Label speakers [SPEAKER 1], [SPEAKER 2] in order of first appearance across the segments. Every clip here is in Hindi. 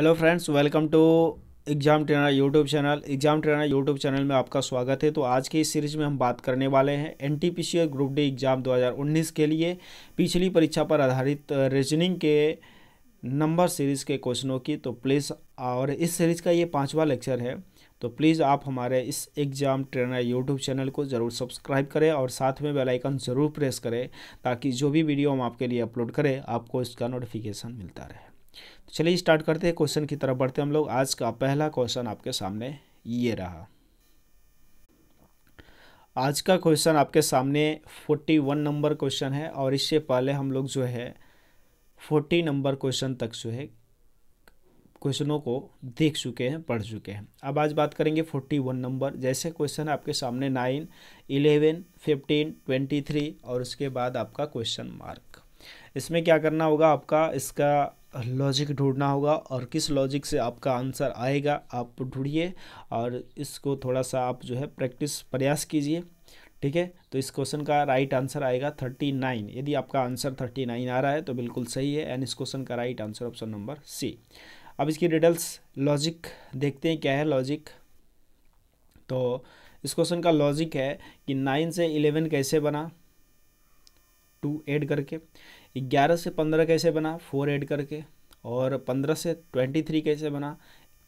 [SPEAKER 1] Hello friends welcome to Exam Trainer YouTube channel Exam Trainer YouTube channel में आपका स्वागत है। तो आज की इस सीरीज़ में हम बात करने वाले हैं एन टी पी सी और ग्रुप डी एग्ज़ाम 2019 के लिए। पिछली परीक्षा पर आधारित रीजनिंग के नंबर सीरीज़ के क्वेश्चनों की। तो प्लीज़ और इस सीरीज़ का ये पाँचवा लेक्चर है। तो प्लीज़ आप हमारे इस एग्ज़ाम ट्रेनर यूट्यूब चैनल को ज़रूर सब्सक्राइब करें और साथ में बेल आइकन ज़रूर प्रेस करें ताकि जो भी वीडियो हम आपके लिए अपलोड करें, आपको इसका नोटिफिकेशन मिलता रहे। तो चलिए स्टार्ट करते हैं क्वेश्चन की तरफ़, बढ़ते हम लोग। आज का पहला क्वेश्चन आपके सामने ये रहा। आज का क्वेश्चन आपके सामने फोर्टी वन नंबर क्वेश्चन है और इससे पहले हम लोग जो है फोर्टी नंबर क्वेश्चन तक जो है क्वेश्चनों को देख चुके हैं, पढ़ चुके हैं। अब आज बात करेंगे फोर्टी वन नंबर जैसे क्वेश्चन आपके सामने nine eleven fifteen twenty three और उसके बाद आपका क्वेश्चन मार्क इसमें क्या करना होगा आपका? इसका लॉजिक ढूंढना होगा और किस लॉजिक से आपका आंसर आएगा, आप ढूंढिए और इसको थोड़ा सा आप जो है प्रैक्टिस प्रयास कीजिए। ठीक है? तो इस क्वेश्चन का राइट आंसर आएगा थर्टी नाइन यदि आपका आंसर थर्टी नाइन आ रहा है तो बिल्कुल सही है। एंड इस क्वेश्चन का right answer option number C अब इसकी डिटेल्स लॉजिक देखते हैं क्या है लॉजिक तो इस क्वेश्चन का लॉजिक है कि नाइन से इलेवन कैसे बना? टू एड करके। ग्यारह से पंद्रह कैसे बना? फोर ऐड करके। और पंद्रह से ट्वेंटी थ्री कैसे बना?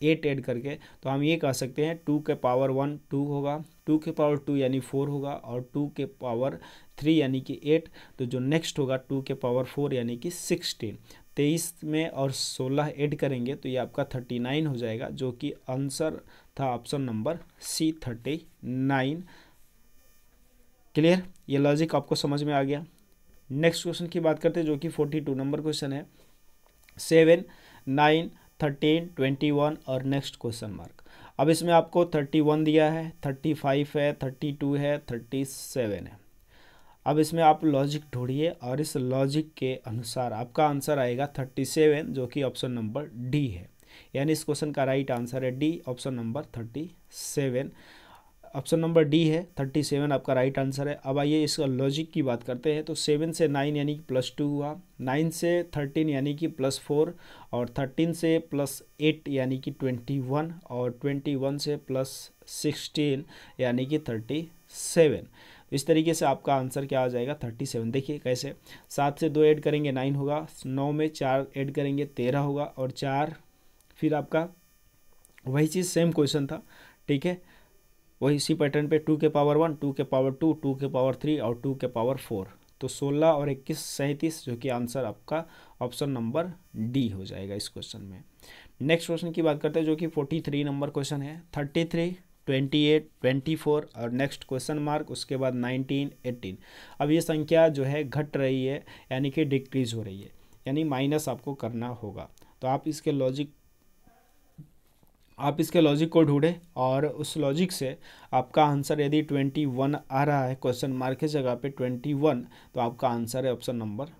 [SPEAKER 1] एट ऐड करके। तो हम ये कह सकते हैं टू के पावर वन टू होगा। टू के पावर टू यानी फोर होगा। और टू के पावर थ्री यानी कि एट तो जो नेक्स्ट होगा टू के पावर फोर यानी कि सिक्सटीन तेईस में और सोलह ऐड करेंगे तो ये आपका थर्टी नाइन हो जाएगा, जो कि आंसर था option number C thirty nine clear ये लॉजिक आपको समझ में आ गया? नेक्स्ट क्वेश्चन की बात करते हैं, जो कि फोर्टी टू नंबर क्वेश्चन है। Seven, nine thirteen twenty one और नेक्स्ट क्वेश्चन मार्क अब इसमें आपको थर्टी वन दिया है थर्टी फाइव है थर्टी टू है थर्टी सेवन है। अब इसमें आप लॉजिक ढूंढिए और इस लॉजिक के अनुसार आपका आंसर आएगा थर्टी सेवन जो कि ऑप्शन नंबर डी है। यानी इस क्वेश्चन का राइट आंसर है D option number thirty seven option number D है थर्टी सेवन आपका राइट आंसर है। अब आइए इसका लॉजिक की बात करते हैं। तो सेवन से नाइन यानी कि प्लस टू हुआ नाइन से थर्टीन यानी कि प्लस फोर और थर्टीन से प्लस एट यानी कि ट्वेंटी वन और ट्वेंटी वन से प्लस सिक्सटीन यानी कि थर्टी सेवन इस तरीके से आपका आंसर क्या आ जाएगा? थर्टी सेवन देखिए कैसे, सात से दो ऐड करेंगे नाइन होगा, नौ में चार ऐड करेंगे, तेरह होगा, और चार, फिर आपका, वही चीज़ सेम क्वेश्चन था, ठीक है? वही इसी पैटर्न पे टू के पावर वन टू के पावर टू टू के पावर थ्री और टू के पावर फोर तो सोलह और इक्कीस सैंतीस, जो कि आंसर आपका ऑप्शन नंबर डी हो जाएगा इस क्वेश्चन में। नेक्स्ट क्वेश्चन की बात करते हैं, जो कि फोर्टी थ्री नंबर क्वेश्चन है। Thirty three twenty eight twenty four और नेक्स्ट क्वेश्चन मार्क उसके बाद नाइनटीन एट्टीन अब ये संख्या जो है घट रही है, यानी कि डिक्रीज हो रही है, यानी माइनस आपको करना होगा। तो आप इसके लॉजिक आप इसके लॉजिक को ढूंढें और उस लॉजिक से आपका आंसर यदि ट्वेंटी वन आ रहा है क्वेश्चन मार्क की जगह पे ट्वेंटी वन तो आपका आंसर है ऑप्शन नंबर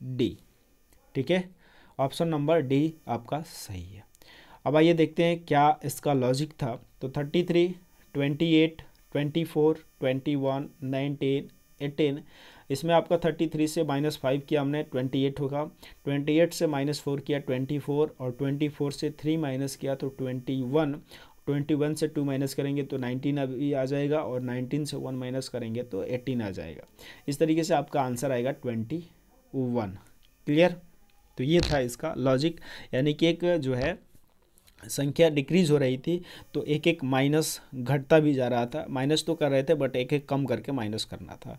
[SPEAKER 1] डी ठीक है? ऑप्शन नंबर डी आपका सही है। अब आइए देखते हैं क्या इसका लॉजिक था। तो thirty three twenty eight twenty four twenty one nineteen eighteen इसमें आपका थर्टी थ्री से माइनस फाइव किया हमने ट्वेंटी एट होगा। ट्वेंटी एट से माइनस फोर किया ट्वेंटी फोर और ट्वेंटी फोर से थ्री माइनस किया तो ट्वेंटी वन ट्वेंटी वन से टू माइनस करेंगे तो नाइनटीन अभी आ जाएगा और नाइनटीन से वन माइनस करेंगे तो एटीन आ जाएगा। इस तरीके से आपका आंसर आएगा ट्वेंटी वन क्लियर तो ये था इसका लॉजिक यानी कि एक जो है, संख्या डिक्रीज हो रही थी तो एक एक माइनस घटता भी जा रहा था। माइनस तो कर रहे थे बट एक एक कम करके माइनस करना था।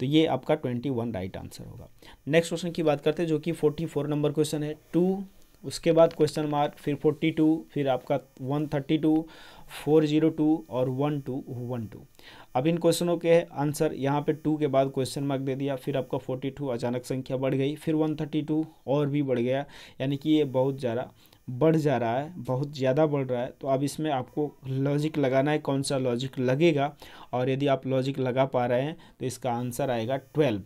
[SPEAKER 1] तो ये आपका ट्वेंटी वन राइट आंसर होगा। नेक्स्ट क्वेश्चन की बात करते हैं, जो कि फोर्टी फोर नंबर क्वेश्चन है। टू उसके बाद क्वेश्चन मार्क फिर फोर्टी टू फिर आपका one thirty two four zero two और वन टू वन टू अब इन क्वेश्चनों के आंसर यहाँ पे टू के बाद क्वेश्चन मार्क दे दिया, फिर आपका फोर्टी टू अचानक संख्या बढ़ गई, फिर वन थर्टी टू और भी बढ़ गया। यानी कि ये बहुत ज़्यादा बढ़ जा रहा है, बहुत ज़्यादा बढ़ रहा है तो अब इसमें आपको लॉजिक लगाना है, कौन सा लॉजिक लगेगा? और यदि आप लॉजिक लगा पा रहे हैं तो इसका आंसर आएगा ट्वेल्व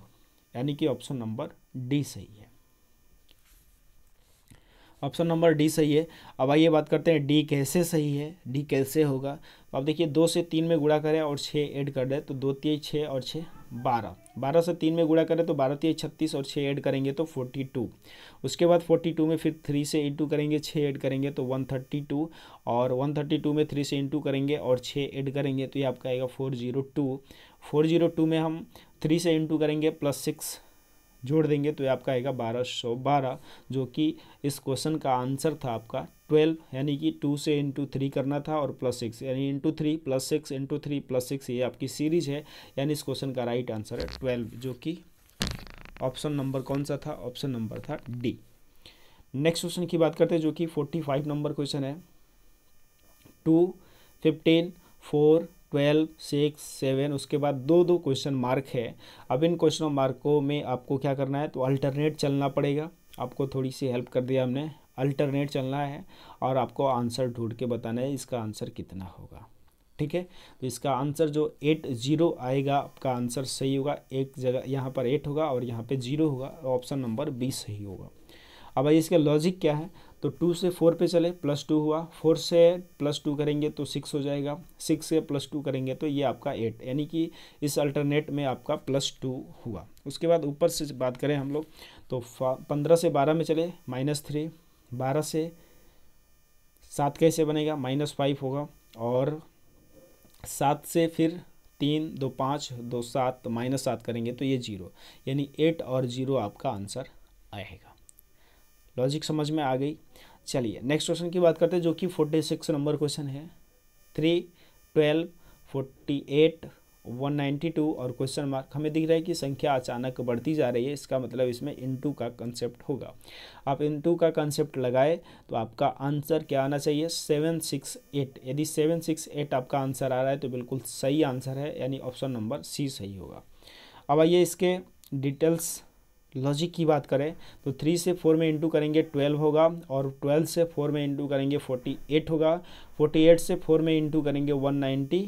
[SPEAKER 1] यानी कि ऑप्शन नंबर डी सही है। ऑप्शन नंबर डी सही है। अब आइए बात करते हैं डी कैसे सही है डी कैसे होगा? तो अब देखिए दो से तीन में गुड़ा करें और छः ऐड कर दें तो दो, तीन छः और छः बारह। बारह से तीन में गुड़ा करें तो बारह तीन छत्तीस और छः ऐड करेंगे तो फोर्टी टू उसके बाद फोर्टी टू में फिर थ्री से इंटू करेंगे छः ऐड करेंगे तो वन थर्टी टू और वन थर्टी टू में थ्री से इंटू करेंगे और छः ऐड करेंगे तो ये आपका आएगा four zero two four zero two में हम थ्री से इंटू करेंगे प्लस सिक्स जोड़ देंगे तो ये आपका आएगा बारह सौ बारह, जो कि इस क्वेश्चन का आंसर था आपका ट्वेल्व, यानी कि टू से इंटू थ्री करना था और प्लस सिक्स यानी into three plus six into three plus six ये आपकी सीरीज़ है। यानी इस क्वेश्चन का राइट आंसर है ट्वेल्व, जो कि ऑप्शन नंबर कौन सा था? ऑप्शन नंबर था डी नेक्स्ट क्वेश्चन की बात करते हैं, जो कि फोर्टी फाइव नंबर क्वेश्चन है। Two fifteen four twelve six seven उसके बाद दो दो क्वेश्चन मार्क है। अब इन क्वेश्चनों मार्कों में आपको क्या करना है? तो अल्टरनेट चलना पड़ेगा। आपको थोड़ी सी हेल्प कर दिया हमने। अल्टरनेट चलना है और आपको आंसर ढूंढ के बताना है इसका आंसर कितना होगा। ठीक है? तो इसका आंसर जो एट ज़ीरो आएगा, आपका आंसर सही होगा। एक जगह, यहाँ पर एट होगा और यहाँ पे ज़ीरो होगा। ऑप्शन नंबर बी सही होगा। अब भाई इसका लॉजिक क्या है? तो टू से फोर पे चले, प्लस टू हुआ। फोर से प्लस टू करेंगे तो सिक्स हो जाएगा। सिक्स से प्लस टू करेंगे तो ये आपका एट। यानी कि इस अल्टरनेट में आपका प्लस टू हुआ। उसके बाद ऊपर से बात करें हम लोग तो पंद्रह से बारह में चले, माइनस थ्री। बारह से सात कैसे बनेगा? माइनस फाइव होगा। और सात से फिर तीन, दो पाँच, दो सात माइनस सात करेंगे तो ये ज़ीरो। यानी एट और ज़ीरो आपका आंसर आएगा। लॉजिक समझ में आ गई? चलिए, नेक्स्ट क्वेश्चन की बात करते हैं, जो कि फोर्टी सिक्स नंबर क्वेश्चन है। Three, twelve, forty eight one ninety two और क्वेश्चन मार्क हमें दिख रहा है कि संख्या अचानक बढ़ती जा रही है, इसका मतलब इसमें इनटू का कंसेप्ट होगा। आप इनटू का कंसेप्ट लगाए तो आपका आंसर क्या आना चाहिए? सेवन सिक्स एट यदि सेवन सिक्स एट आपका आंसर आ रहा है तो बिल्कुल सही आंसर है, यानी ऑप्शन नंबर सी सही होगा। अब आइए इसके डिटेल्स लॉजिक की बात करें तो थ्री से फोर में इंटू करेंगे ट्वेल्व होगा, और ट्वेल्व से फोर में इंटू करेंगे फोर्टी एट होगा। फोर्टी एट से फोर में इंटू करेंगे वन नाइन्टी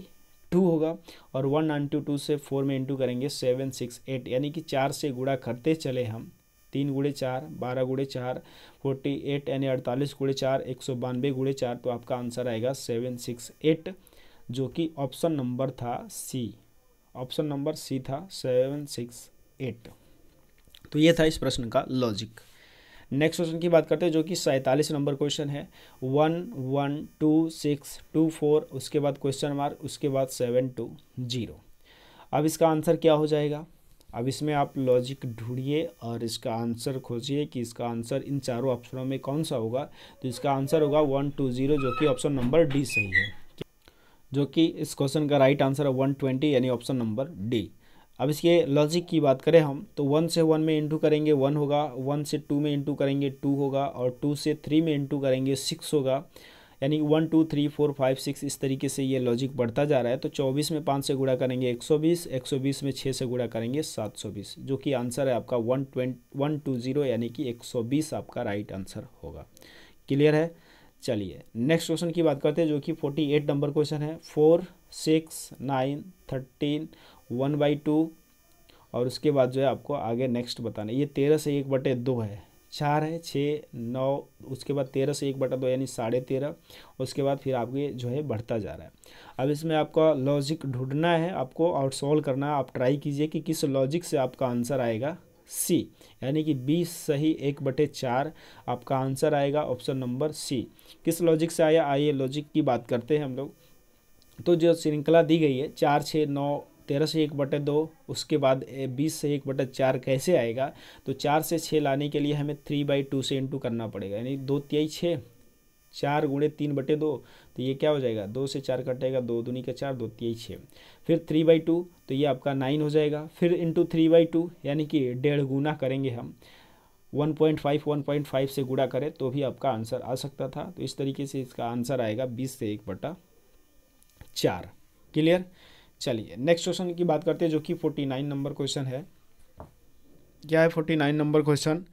[SPEAKER 1] टू होगा और वन नाइन्टी टू से फोर में इंटू करेंगे सेवन, सिक्स, एट, यानी कि चार से गुड़ा करते चले हम। तीन गुड़े चार, बारह गुड़े चार, फोर्टी एट, यानी अड़तालीस गुड़े चार, एक सौ बानवे गुड़े चार तो आपका आंसर आएगा सेवन, सिक्स, एट, जो कि ऑप्शन नंबर था सी। ऑप्शन नंबर सी था सेवन, सिक्स, एट। तो ये था इस प्रश्न का लॉजिक। नेक्स्ट क्वेश्चन की बात करते हैं, जो कि सैंतालीस नंबर क्वेश्चन है। One one two six two four उसके बाद क्वेश्चन मार्क उसके बाद सेवन टू ज़ीरो अब इसका आंसर क्या हो जाएगा? अब इसमें आप लॉजिक ढूंढिए और इसका आंसर खोजिए कि इसका आंसर इन चारों ऑप्शनों में कौन सा होगा। तो इसका आंसर होगा वन टू ज़ीरो जो कि ऑप्शन नंबर डी सही है। जो कि इस क्वेश्चन का राइट आंसर है वन ट्वेंटी यानी ऑप्शन नंबर डी अब इसके लॉजिक की बात करें हम तो वन से वन में इंटू करेंगे वन होगा वन से टू में इंटू करेंगे टू होगा, और टू से थ्री में इंटू करेंगे सिक्स होगा। यानी one two three four five six इस तरीके से ये लॉजिक बढ़ता जा रहा है। तो चौबीस में पाँच से गुड़ा करेंगे एक सौ बीस, एक सौ बीस में छः से गुड़ा करेंगे सात सौ बीस, जो कि आंसर है आपका one twenty one two zero यानी कि एक सौ बीस आपका राइट आंसर होगा। क्लियर है? चलिए नेक्स्ट क्वेश्चन की बात करते हैं, जो कि फोर्टी एट नंबर क्वेश्चन है। Four six nine thirteen one by two और उसके बाद जो है आपको आगे नेक्स्ट बताना ये तेरह से एक बटे दो है। चार है छः नौ, उसके बाद तेरह से एक बटा दो, यानी साढ़े तेरह। उसके बाद फिर आपके जो है बढ़ता जा रहा है। अब इसमें आपका लॉजिक ढूंढना है, आपको और सॉल्व करना है। आप ट्राई कीजिए कि किस लॉजिक से आपका आंसर आएगा। सी यानी कि बीस सही एक बटे चार, आपका आंसर आएगा ऑप्शन नंबर सी किस लॉजिक से आया? आइए लॉजिक की बात करते हैं हम लोग। तो जो श्रृंखला दी गई है, चार छः नौ तेरह से एक बटे दो, उसके बाद बीस से एक बटे चार कैसे आएगा? तो चार से छः लाने के लिए हमें थ्री बाई टू से इंटू करना पड़ेगा। यानी दो तिहाई छः चार गुणे तीन बटे दो तो ये क्या हो जाएगा? दो से चार कटेगा, दो दूनी का चार, दो तिहाई छः फिर थ्री बाई टू तो ये आपका नाइन हो जाएगा। फिर इंटू थ्री बाई टू यानी कि डेढ़ गुना करेंगे हम। One point five, one point five से गुड़ा करें तो भी आपका आंसर आ सकता था। तो इस तरीके से इसका आंसर आएगा बीस से एक बटा चार। क्लियर? चलिए नेक्स्ट क्वेश्चन की बात करते हैं जो कि फोर्टी नाइन नंबर क्वेश्चन है। क्या है forty nine number question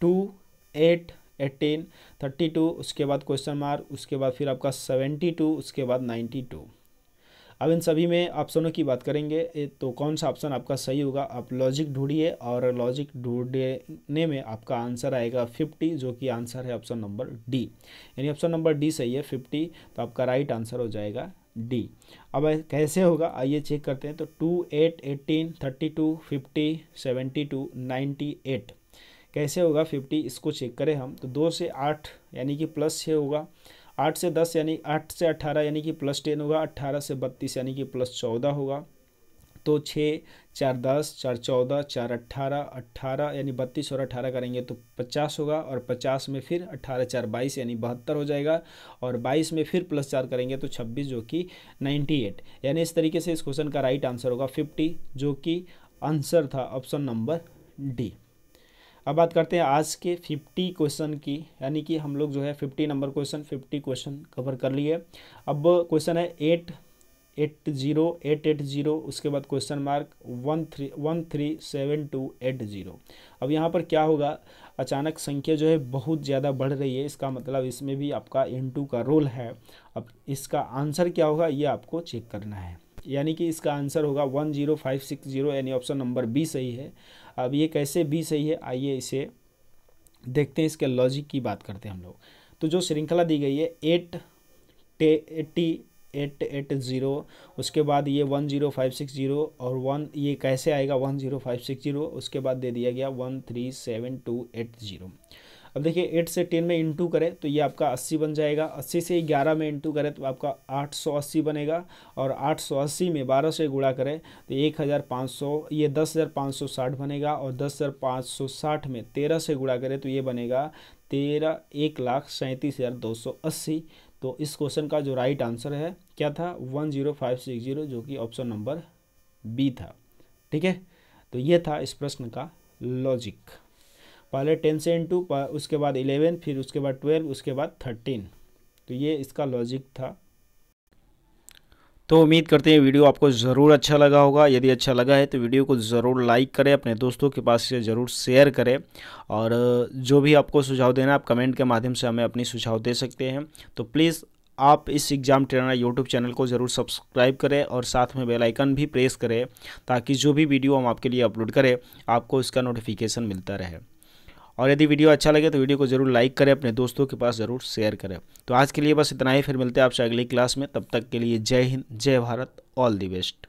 [SPEAKER 1] two eight eighteen thirty two उसके बाद क्वेश्चन मार्क उसके बाद फिर आपका सेवेंटी टू उसके बाद नाइन्टी टू अब इन सभी में ऑप्शनों की बात करेंगे तो कौन सा ऑप्शन आपका सही होगा? आप लॉजिक ढूंढिए और लॉजिक ढूँढने में आपका आंसर आएगा फिफ्टी जो कि आंसर है ऑप्शन नंबर डी यानी ऑप्शन नंबर डी सही है फिफ्टी तो आपका राइट आंसर हो जाएगा। डी। अब कैसे होगा? आइए चेक करते हैं। तो two eight eighteen thirty two fifty seventy two ninety eight कैसे होगा? फिफ्टी इसको चेक करें हम। तो दो से आठ यानी कि प्लस छः होगा। आठ से दस यानी आठ से अट्ठारह यानी कि प्लस टेन होगा। अट्ठारह से बत्तीस यानी कि प्लस चौदह होगा। तो छः चार, दस, चार, चौदह, चार अट्ठारह अट्ठारह यानी बत्तीस और अट्ठारह करेंगे तो पचास होगा और पचास में फिर अट्ठारह चार, बाईस, यानी बहत्तर हो जाएगा और बाईस में फिर प्लस चार करेंगे तो छब्बीस जो कि नाइन्टी एट यानी इस तरीके से इस क्वेश्चन का राइट आंसर होगा फिफ्टी जो कि आंसर था ऑप्शन नंबर डी अब बात करते हैं आज के फिफ्टी क्वेश्चन की, यानी कि हम लोग जो है fifty number question fifty question cover कर लिए. अब क्वेश्चन है eight eight zero, eight eight zero, उसके बाद question mark one three one three seven two eight zero अब यहाँ पर क्या होगा? अचानक संख्या जो है बहुत ज़्यादा बढ़ रही है, इसका मतलब इसमें भी आपका टू का रोल है। अब इसका आंसर क्या होगा? ये आपको चेक करना है। यानी कि इसका आंसर होगा one zero five six zero यानी ऑप्शन नंबर बी सही है। अब ये कैसे बी सही है? आइए इसे देखते हैं, इसके लॉजिक की बात करते हैं हम लोग। तो जो श्रृंखला दी गई है एट टे एट्टी एट एट ज़ीरो उसके बाद ये one zero five six zero और वन ये कैसे आएगा one zero five six zero उसके बाद दे दिया गया one three seven two eight zero अब देखिए एट से टेन में इंटू करें तो ये आपका अस्सी बन जाएगा। अस्सी से ग्यारह में इंटू करें तो आपका आठ सौ अस्सी बनेगा और आठ सौ अस्सी में बारह से गुणा करें तो एक हज़ार पाँच सौ, ये दस हज़ार पाँच सौ साठ बनेगा और दस हज़ार पाँच सौ साठ में तेरह से गुणा करें तो ये बनेगा तेरह, एक लाख सैंतीस हज़ार दो सौ अस्सी। तो इस क्वेश्चन का जो राइट आंसर है, क्या था? One zero five six zero जो कि ऑप्शन नंबर बी था। ठीक है? तो ये था इस प्रश्न का लॉजिक पहले टेन से इंटू उसके बाद इलेवन फिर उसके बाद ट्वेल्व उसके बाद थर्टीन तो ये इसका लॉजिक था। तो उम्मीद करते हैं वीडियो आपको ज़रूर अच्छा लगा होगा। यदि अच्छा लगा है तो वीडियो को ज़रूर लाइक करें, अपने दोस्तों के पास से ज़रूर शेयर करें। और जो भी आपको सुझाव देना आप कमेंट के माध्यम से हमें अपनी सुझाव दे सकते हैं। तो प्लीज़ आप इस एग्ज़ाम ट्रेनर यूट्यूब चैनल को ज़रूर सब्सक्राइब करें और साथ में बेल आइकन भी प्रेस करें ताकि जो भी वीडियो हम आपके लिए अपलोड करें, आपको इसका नोटिफिकेशन मिलता रहे। और यदि वीडियो अच्छा लगे तो वीडियो को ज़रूर लाइक करें, अपने दोस्तों के पास ज़रूर शेयर करें। तो आज के लिए बस इतना ही, फिर मिलते हैं आपसे अगली क्लास में, तब तक के लिए जय हिंद, जय भारत, ऑल दी बेस्ट।